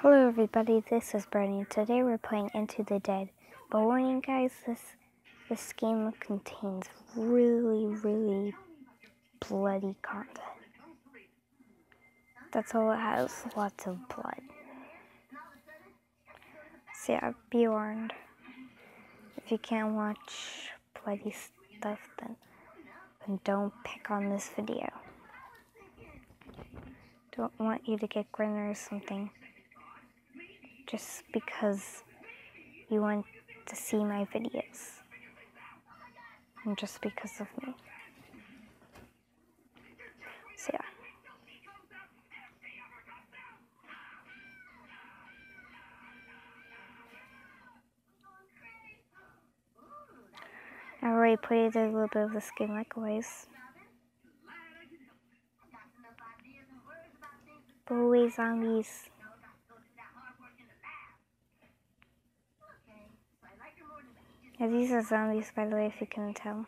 Hello everybody, this is Bernie. Today we're playing Into the Dead. But warning guys, this this game contains really, really bloody content. That's all it has, lots of blood. So yeah, be warned. If you can't watch bloody stuff, then, then don't pick on this video. Don't want you to get grinner or something just because you want to see my videos. And just because of me. So yeah. I already played a little bit of this game like always. But zombies. Yeah, these are zombies, by the way, if you can tell.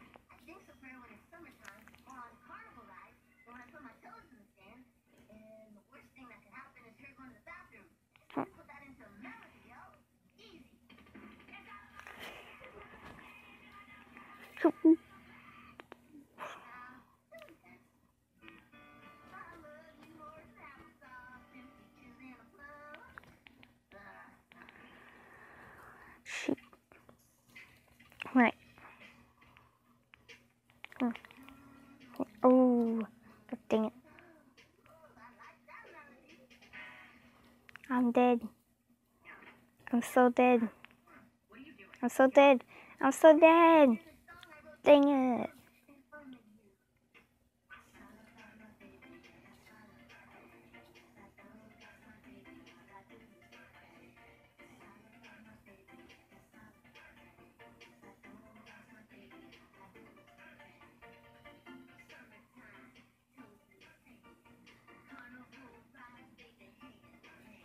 Right. Oh, dang it. I'm dead. I'm so dead. I'm so dead. I'm so dead. Dang it.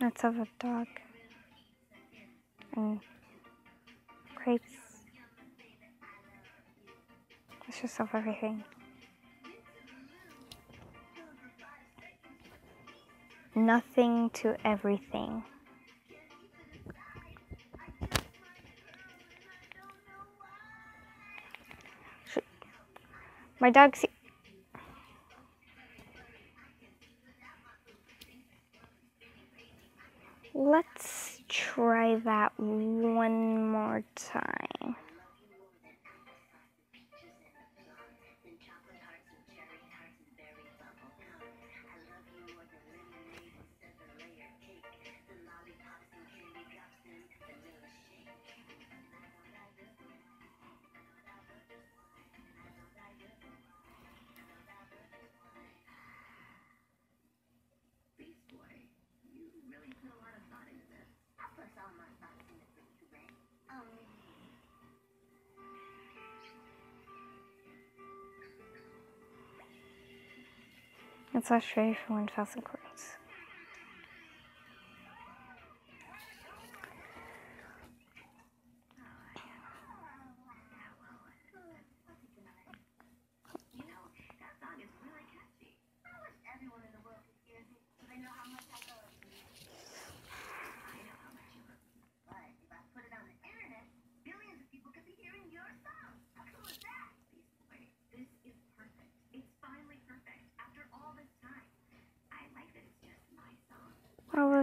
Let's have a dog. And crepes. Let's just have everything. Nothing to everything. My dog's Let's try that one more time. It's Australia for 1,000 coins.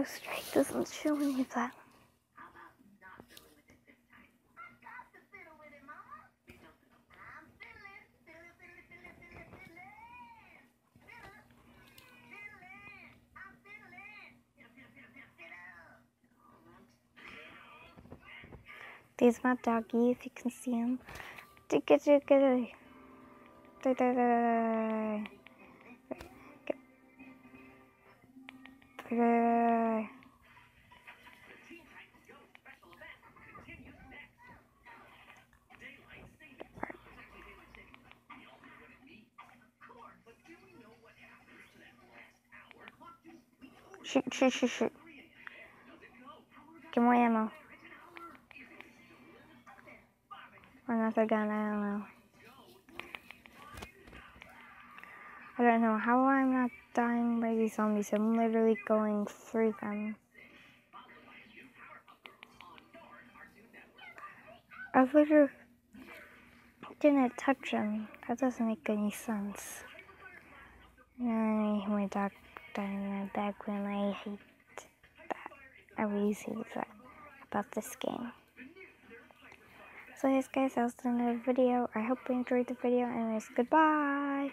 Strike doesn't show any of that. There's my doggy, if you can see him. Digga digga. Rồi, da da. Shoot, shoot, shoot, shoot. Get more ammo. Or another gun, I don't know. I don't know how I'm not dying by these zombies. I'm literally going through them. I literally didn't touch them. That doesn't make any sense. And my dog died in my background. I hate that. I really hate that about this game. So yes guys, that was another video. I hope you enjoyed the video. and it's goodbye!